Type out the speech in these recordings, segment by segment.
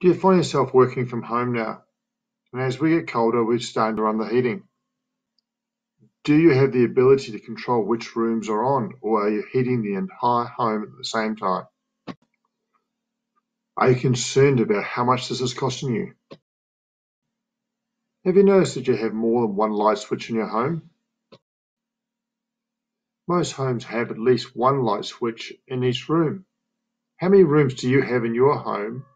Do you find yourself working from home now? And as we get colder, we're starting to run the heating. Do you have the ability to control which rooms are on, or are you heating the entire home at the same time? Are you concerned about how much this is costing you? Have you noticed that you have more than one light switch in your home? Most homes have at least one light switch in each room. How many rooms do you have in your home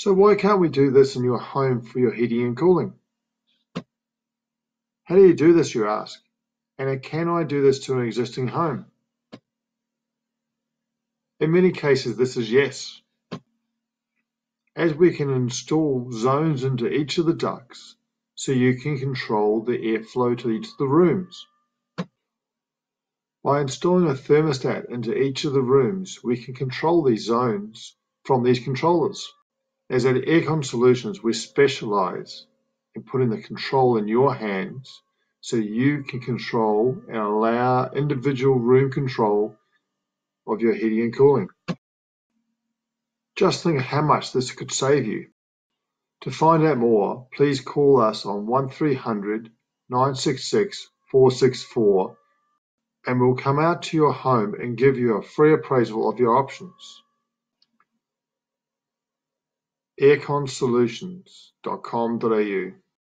so why can't we do this in your home for your heating and cooling? How do you do this, you ask? And can I do this to an existing home? In many cases, this is yes. As we can install zones into each of the ducts, so you can control the airflow to each of the rooms. By installing a thermostat into each of the rooms, we can control these zones from these controllers. As at Aircon Solutions, we specialize in putting the control in your hands so you can control and allow individual room control of your heating and cooling. Just think how much this could save you. To find out more, please call us on 1300 966 464 and we'll come out to your home and give you a free appraisal of your options airconsolutions.com.au